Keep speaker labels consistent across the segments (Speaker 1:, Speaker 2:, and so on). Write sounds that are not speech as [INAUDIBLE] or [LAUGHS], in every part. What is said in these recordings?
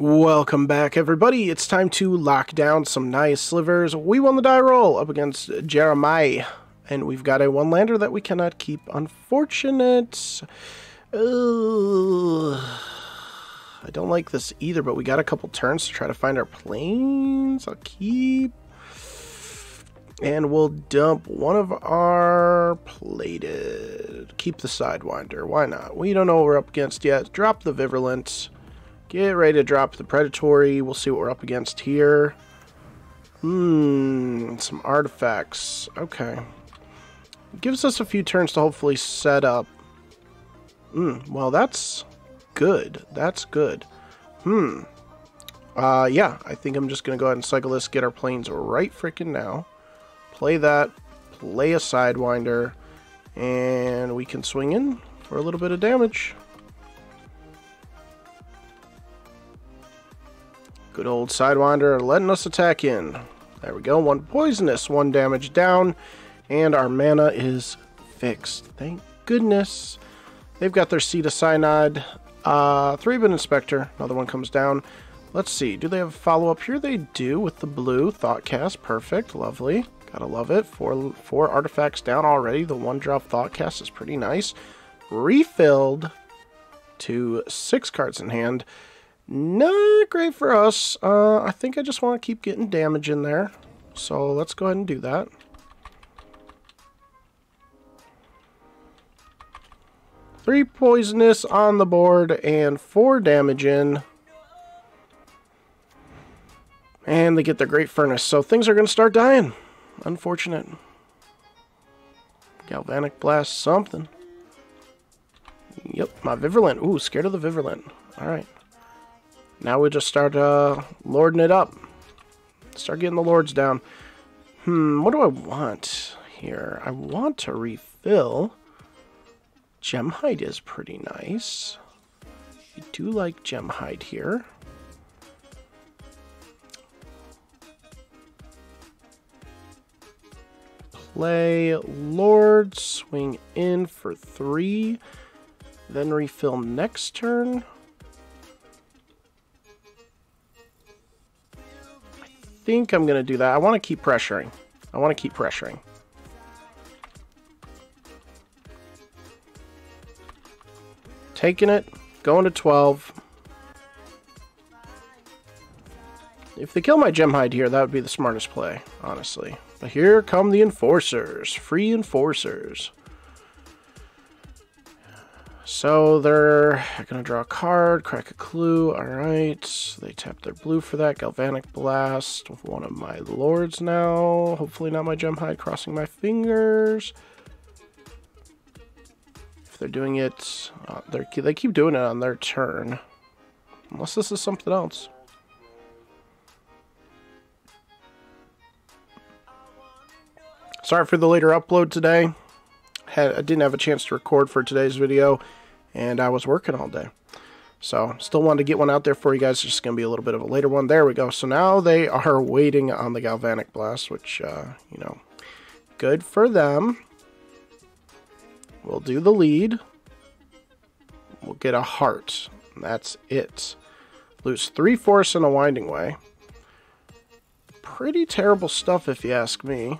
Speaker 1: Welcome back, everybody. It's time to lock down some nice slivers. We won the die roll up against Jeremiah, and we've got a one-lander that we cannot keep. Unfortunate. Ugh. I don't like this either, but we got a couple turns to try to find our planes. I'll keep. And we'll dump one of our plated. Keep the Sidewinder. Why not? We don't know what we're up against yet. Drop the Virulent. Get ready to drop the Predatory. We'll see what we're up against here. Hmm, some artifacts. Okay. Gives us a few turns to hopefully set up. Hmm, well, that's good. That's good. Hmm. Uh, yeah, I think I'm just going to go ahead and cycle this, get our planes right freaking now. Play that, play a Sidewinder, and we can swing in for a little bit of damage. Good old Sidewinder letting us attack in. There we go. One poisonous, one damage down, and our mana is fixed. Thank goodness. They've got their Seat of Synod. Uh, Thraben Inspector. Another one comes down. Let's see. Do they have a follow-up here? They do with the blue. Thoughtcast. Perfect. Lovely. Gotta love it. Four, four artifacts down already. The one-drop Thoughtcast is pretty nice. Refilled to six cards in hand. Not great for us. Uh, I think I just want to keep getting damage in there. So let's go ahead and do that. Three poisonous on the board and four damage in. And they get their Great Furnace. So things are going to start dying. Unfortunate. Galvanic Blast, something. Yep, my Virulent. Ooh, scared of the Virulent. Alright. Now we just start uh, lording it up. Start getting the lords down. Hmm, what do I want here? I want to refill. Gemhide is pretty nice. I do like Gemhide here. Play Lord, swing in for three, then refill next turn. Think I'm going to do that. I want to keep pressuring. I want to keep pressuring. Taking it, going to 12. If they kill my Gemhide here, that would be the smartest play, honestly. But here come the Enforcers. Free Enforcers. So they're to draw a card, crack a clue. All right. They tap their blue for that. Galvanic Blast. One of my lords now. Hopefully not my Gemhide crossing my fingers. If they're doing it, uh, they're, they keep doing it on their turn. Unless this is something else. Sorry for the later upload today. Had, I didn't have a chance to record for today's video and I was working all day. So, still wanted to get one out there for you guys. It's just going to be a little bit of a later one. There we go. So now they are waiting on the Galvanic Blast, which, uh, you know, good for them. We'll do the lead. We'll get a heart. That's it. Lose three force in a winding way. Pretty terrible stuff if you ask me.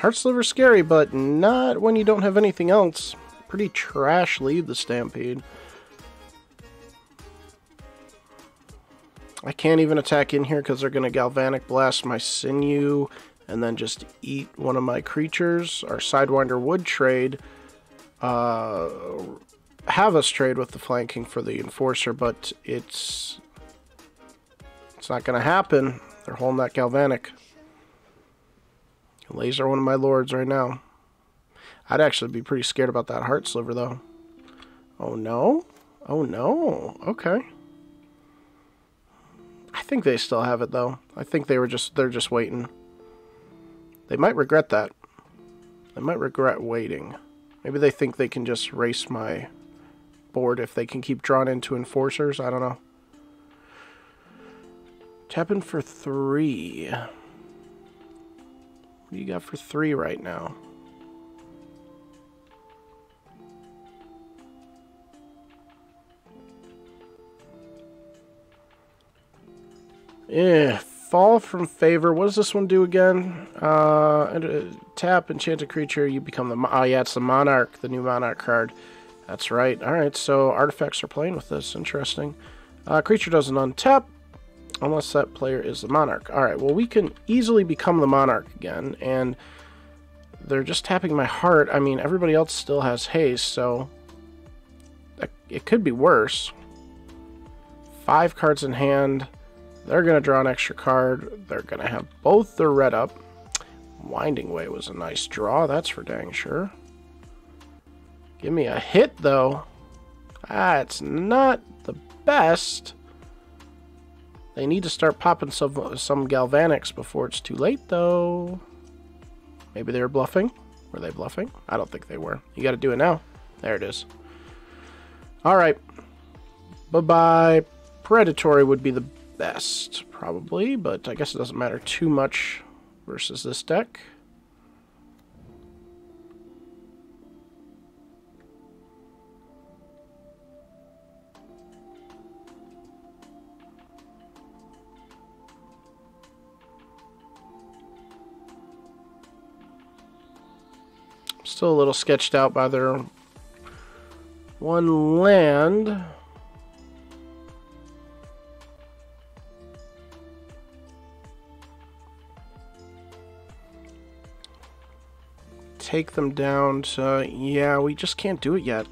Speaker 1: Heart Sliver's scary, but not when you don't have anything else. Pretty trash lead, the Stampede. I can't even attack in here because they're going to Galvanic Blast my Sinew and then just eat one of my creatures. Our Sidewinder would trade, uh, have us trade with the flanking for the Enforcer, but it's, it's not going to happen. They're holding that Galvanic. Laser one of my lords right now. I'd actually be pretty scared about that heart sliver, though. Oh, no? Oh, no. Okay. I think they still have it, though. I think they were just, they're just waiting. They might regret that. They might regret waiting. Maybe they think they can just race my board if they can keep drawing into enforcers. I don't know. Tapping for three. What do you got for three right now? Yeah, fall from favor. What does this one do again? Uh, uh, tap enchanted creature. You become the. Oh yeah, it's the monarch, the new monarch card. That's right. All right, so artifacts are playing with this. Interesting. Uh, creature doesn't untap unless that player is the monarch. All right. Well, we can easily become the monarch again, and they're just tapping my heart. I mean, everybody else still has haste, so it could be worse. Five cards in hand. They're going to draw an extra card. They're going to have both their red up. Winding Way was a nice draw, that's for dang sure. Give me a hit, though. That's not the best. They need to start popping some, some Galvanics before it's too late, though. Maybe they were bluffing. Were they bluffing? I don't think they were. You got to do it now. There it is. All right. Bye-bye. Predatory would be the best, probably, but I guess it doesn't matter too much versus this deck. Still a little sketched out by their one land. take them down to... Yeah, we just can't do it yet.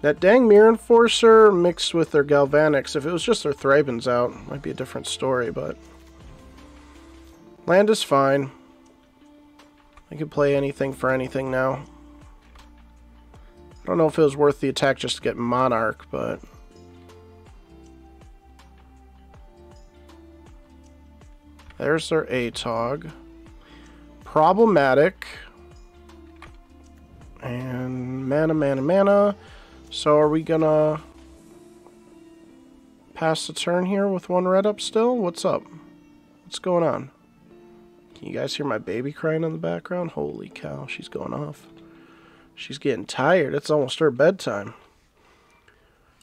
Speaker 1: That dang Myr Enforcer mixed with their Galvanics, if it was just their Thrabens out, might be a different story, but... Land is fine. Play anything for anything now. I don't know if it was worth the attack just to get Monarch, but... There's their Atog. Problematic. And mana, mana, mana. So are we gonna pass the turn here with one red up still? What's up? What's going on? Can you guys hear my baby crying in the background? Holy cow, she's going off. She's getting tired. It's almost her bedtime.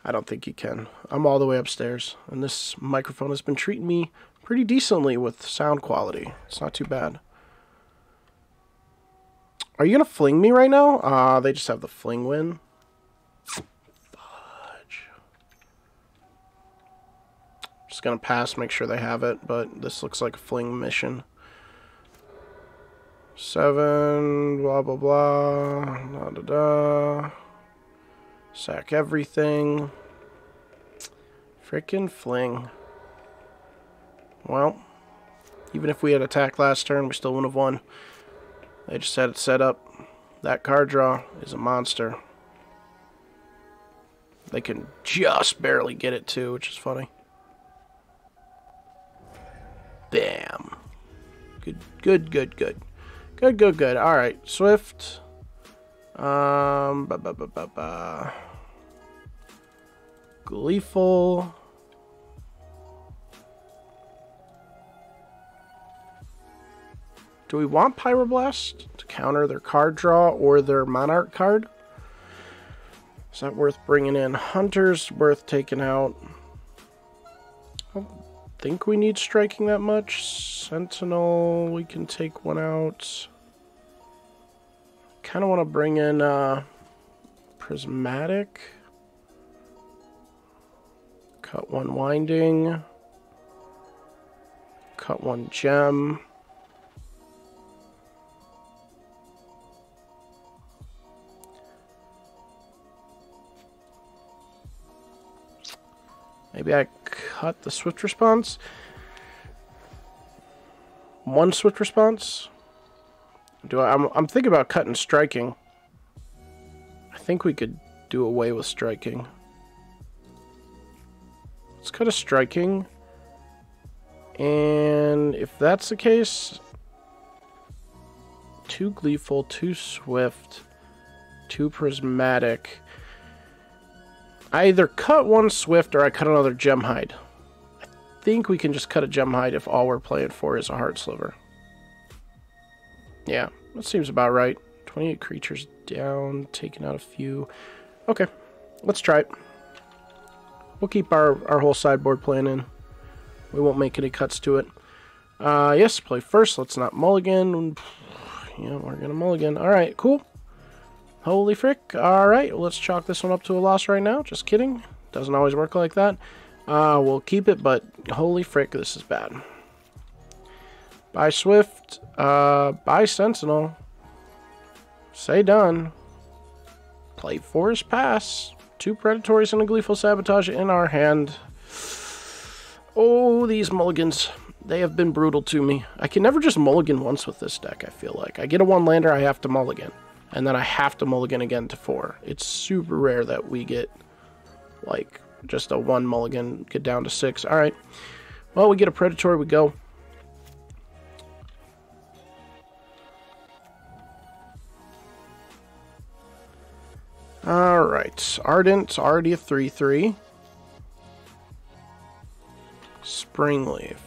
Speaker 1: I don't think you can. I'm all the way upstairs, and this microphone has been treating me pretty decently with sound quality. It's not too bad. Are you gonna fling me right now? Ah, uh, they just have the fling win. Fudge. Just gonna pass, make sure they have it, but this looks like a fling mission. Seven, blah blah blah, da da da. Sack everything. Freaking fling. Well, even if we had attacked last turn, we still wouldn't have won. They just had it set up. That card draw is a monster. They can just barely get it too, which is funny. Bam. Good, good, good, good. Good, good, good. All right, Swift. Um, ba ba ba ba ba. Gleeful. Do we want Pyroblast to counter their card draw or their Monarch card? Is that worth bringing in? Hunter's worth taking out. Think we need striking that much. Sentinel, we can take one out. Kind of want to bring in uh, Prismatic. Cut one Winding. Cut one Gem. Maybe I cut the swift response. One swift response. Do I? I'm, I'm thinking about cutting striking. I think we could do away with striking. Let's cut a striking. And if that's the case, two gleeful, two swift, two prismatic. I either cut one Swift or I cut another Gem Hide. I think we can just cut a Gem Hide if all we're playing for is a Heart Sliver. Yeah, that seems about right. 28 creatures down, taking out a few. Okay, let's try it. We'll keep our, our whole sideboard plan in. We won't make any cuts to it. Uh, yes, play first. Let's not mulligan. [SIGHS] Yeah, we're going to mulligan. All right, cool. Holy frick. All right, let's chalk this one up to a loss right now. Just kidding. Doesn't always work like that. Uh, we'll keep it, but holy frick, this is bad. Buy Swift. Uh, buy Sentinel. Say done. Play Forest Pass. Two Predatories and a Gleeful Sabotage in our hand. Oh, these mulligans. They have been brutal to me. I can never just mulligan once with this deck, I feel like. I get a one-lander, I have to mulligan. And then I have to mulligan again to four. It's super rare that we get, like, just a one mulligan, get down to six. Alright. Well, we get a Predatory, we go. Alright. Ardent, already a 3-3. Springleaf.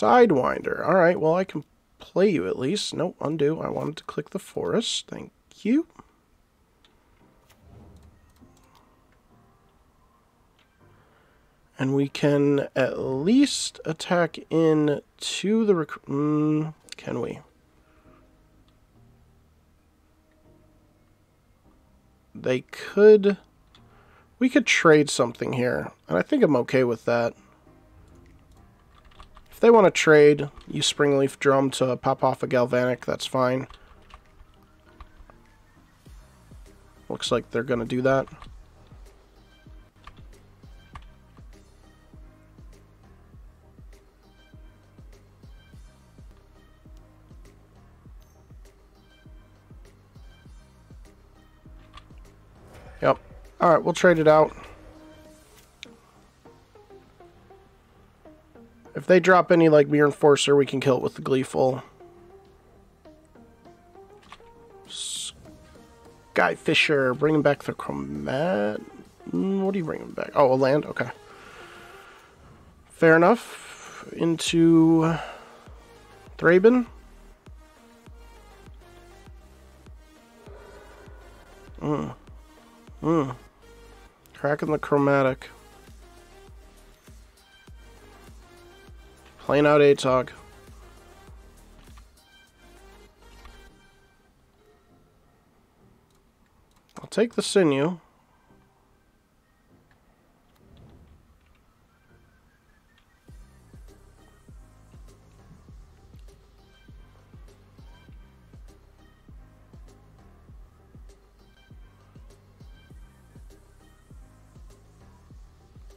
Speaker 1: Sidewinder. Alright, well I can play you at least. Nope, undo. I wanted to click the forest. Thank you. And we can at least attack in to the... Mm, can we? They could... We could trade something here. And I think I'm okay with that. If they want to trade, use Springleaf Drum to pop off a Galvanic, that's fine. Looks like they're going to do that. Yep. Alright, we'll trade it out. If they drop any like Myr Enforcer, we can kill it with the Gleeful. Skyfisher, bringing back the Chromat. Mm, what are you bringing back? Oh, a land? Okay. Fair enough. Into Thraben. Hmm. Hmm. Cracking the chromatic. Playing out Atog. I'll take the sinew.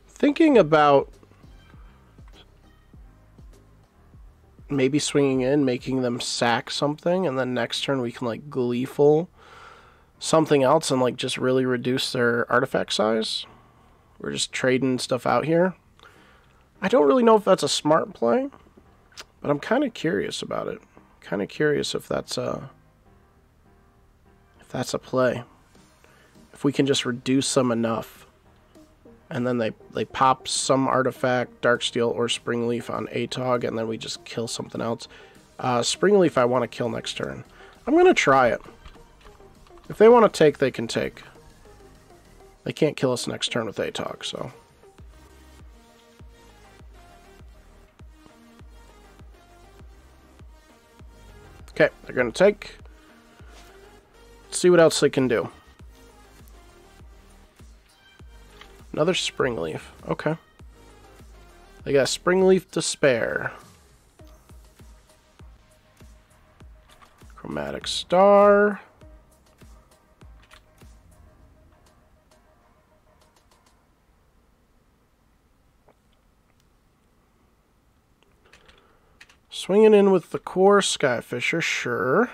Speaker 1: Thinking about maybe swinging in, making them sack something, and then next turn we can like gleeful something else and like just really reduce their artifact size. We're just trading stuff out here. I don't really know if that's a smart play, but I'm kind of curious about it. Kind of curious if that's a if that's a play. If we can just reduce them enough and then they, they pop some artifact, Darksteel or Springleaf on Atog, and then we just kill something else. Uh, Springleaf I want to kill next turn. I'm going to try it. If they want to take, they can take. They can't kill us next turn with Atog, so... Okay, they're going to take. Let's see what else they can do. Another Springleaf. Okay. I got Springleaf to spare. Chromatic Star. Swinging in with the Kor Skyfisher, sure.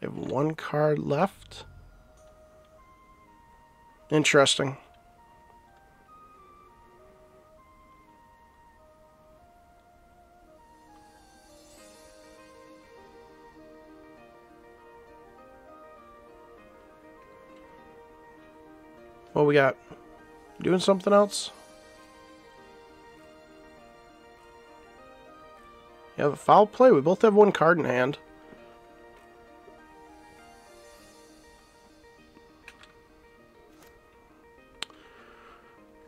Speaker 1: I have one card left. Interesting. What we got? Doing something else? You have a foul play. We both have one card in hand.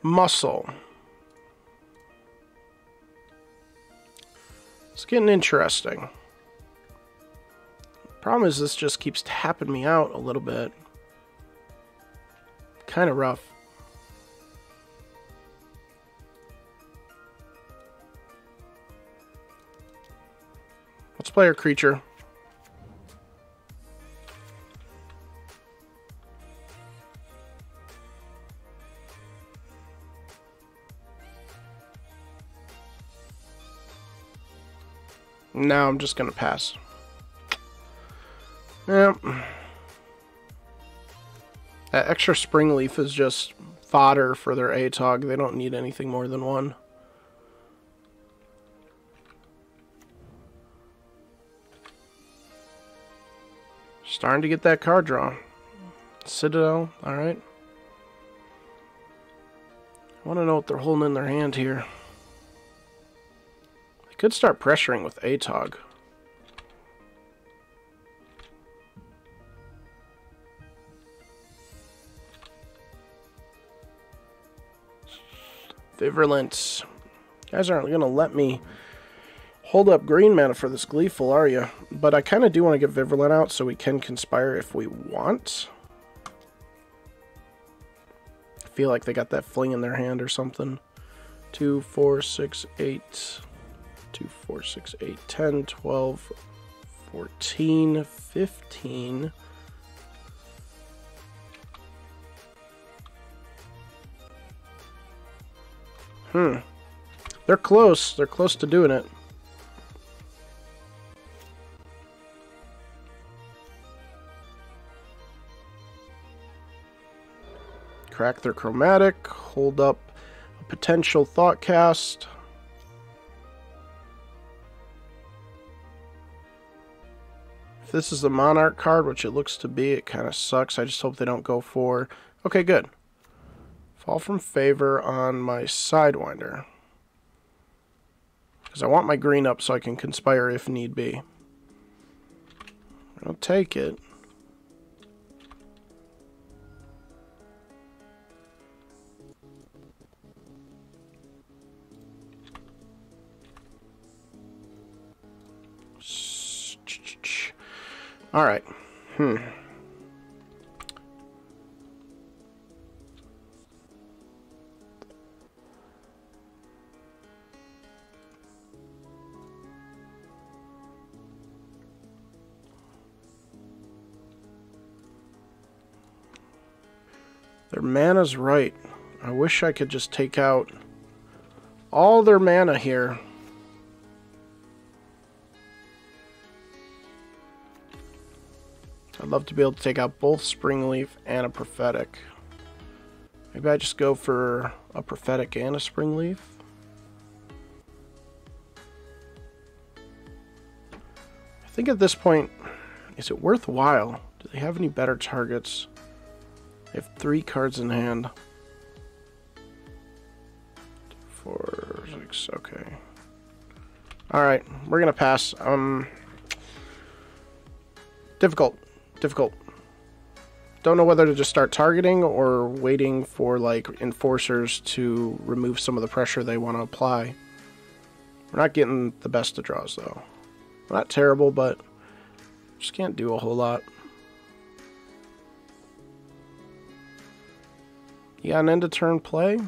Speaker 1: Muscle. It's getting interesting. Problem is this just keeps tapping me out a little bit. Kind of rough. Let's play our creature. Now I'm just going to pass. Yep. That extra Springleaf is just fodder for their ATOG. They don't need anything more than one. Starting to get that card draw. Citadel, alright. I want to know what they're holding in their hand here. They could start pressuring with ATOG. You guys aren't going to let me hold up green mana for this Gleeful, are you? But I kind of do want to get Virulent out so we can conspire if we want. I feel like they got that fling in their hand or something. 2, 4, 6, 8, 2, 4, 6, 8, 10, 12, 14, 15. Hmm. They're close. They're close to doing it. Crack their chromatic. Hold up a potential thought cast. If this is the Monarch card, which it looks to be, it kind of sucks. I just hope they don't go for... Okay, good. Fall from favor on my Sidewinder. Because I want my green up so I can conspire if need be. I'll take it. All right. Hmm. Their mana's right. I wish I could just take out all their mana here. I'd love to be able to take out both Springleaf and a Prophetic. Maybe I just go for a Prophetic and a Springleaf. I think at this point, is it worthwhile? Do they have any better targets? They have three cards in hand. Four, six, okay. Alright, we're gonna pass. Um, difficult difficult. Don't know whether to just start targeting or waiting for like enforcers to remove some of the pressure they want to apply. We're not getting the best of draws though. Not terrible, but just can't do a whole lot. You got an end of turn play?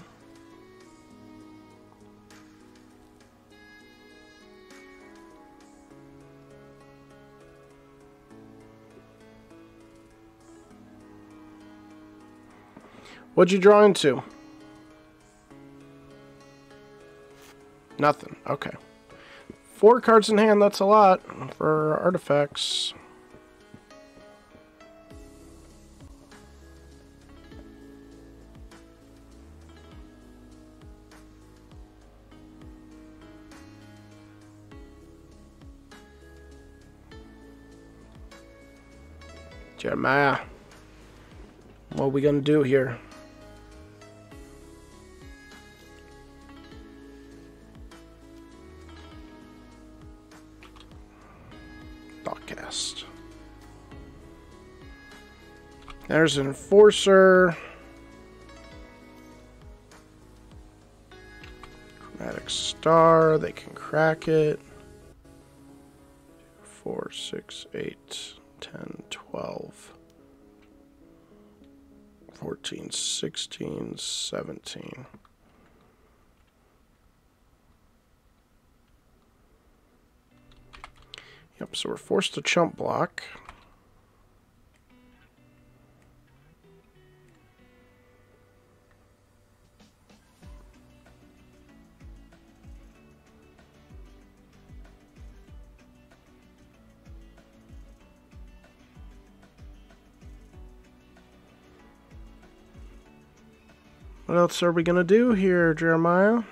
Speaker 1: What'd you draw into? Nothing. Okay. Four cards in hand, that's a lot for artifacts. Jeremiah, what are we to do here? Outcast. There's an Enforcer. Chromatic Star, they can crack it. 4, 6, 8, 16, 17. Yep, so we're forced to chump block. Else are we going to do here, Jeremiah?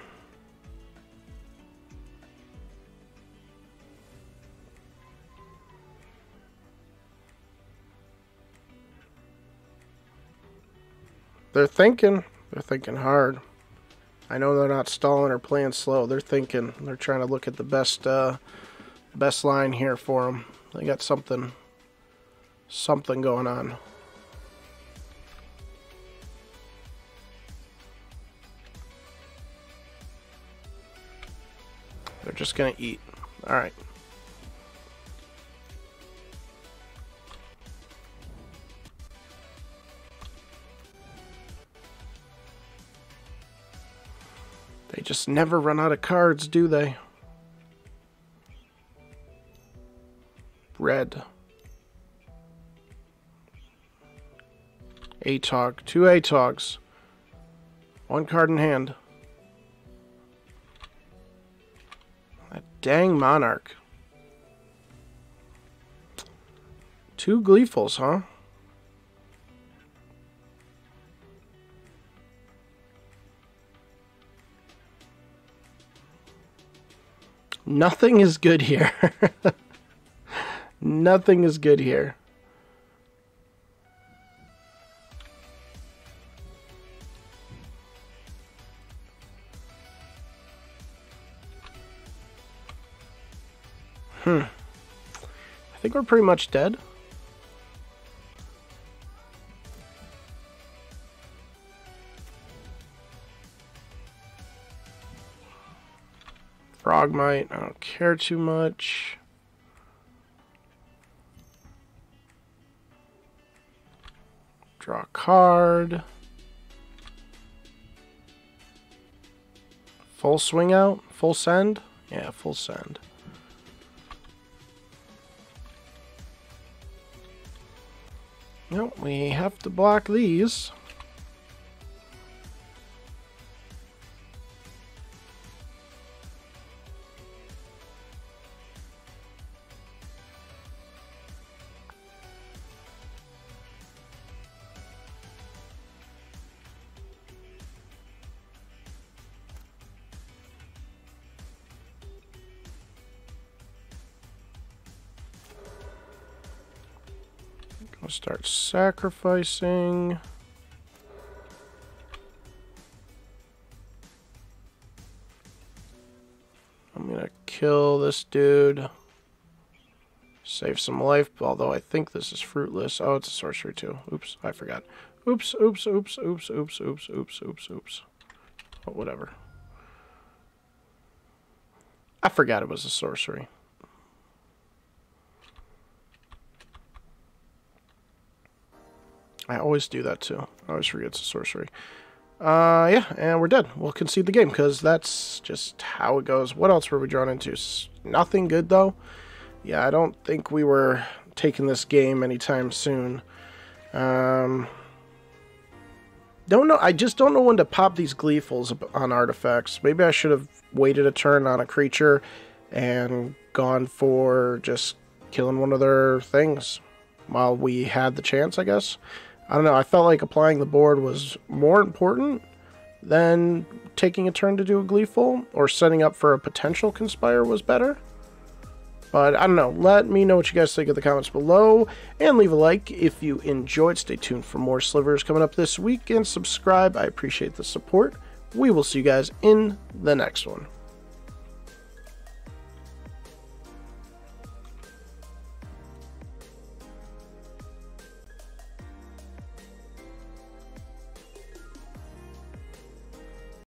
Speaker 1: They're thinking. They're thinking hard. I know they're not stalling or playing slow. They're thinking. They're trying to look at the best uh, best line here for them. They got something something going on. Just to eat. All right. They just never run out of cards, do they? Red. Atog. Two Atogs. One card in hand. Dang Monarch. Two Gleefuls, huh? Nothing is good here. [LAUGHS] Nothing is good here. We're pretty much dead. Frogmite, I don't care too much. Draw a card. Full swing out? Full send? Yeah, full send. Nope, we have to block these. Start sacrificing. I'm gonna kill this dude. Save some life, although I think this is fruitless. Oh, it's a sorcery too. Oops, I forgot. Oops, oops, oops, oops, oops, oops, oops, oops, oops. Oh, whatever. I forgot it was a sorcery. I always do that too. I always forget it's a sorcery. Uh, yeah, and we're dead. We'll concede the game because that's just how it goes. What else were we drawn into? Nothing good though. Yeah, I don't think we were taking this game anytime soon. Um, don't know. I just don't know when to pop these gleefuls on artifacts. Maybe I should have waited a turn on a creature and gone for just killing one of their things while we had the chance, I guess. I don't know. I felt like applying the board was more important than taking a turn to do a Gleeful or setting up for a potential Conspire was better. But I don't know. Let me know what you guys think in the comments below and leave a like if you enjoyed. Stay tuned for more slivers coming up this week and subscribe. I appreciate the support. We will see you guys in the next one.